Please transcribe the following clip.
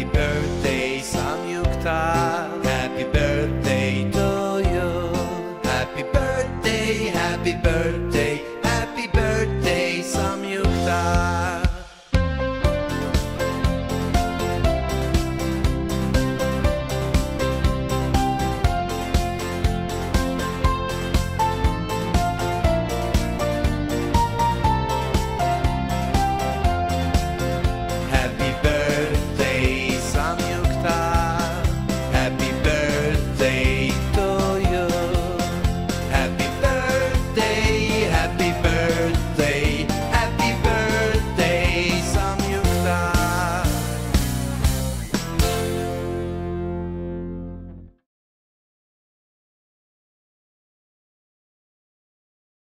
Happy birthday, Samyukta! Happy birthday to you. Happy birthday, happy birthday. they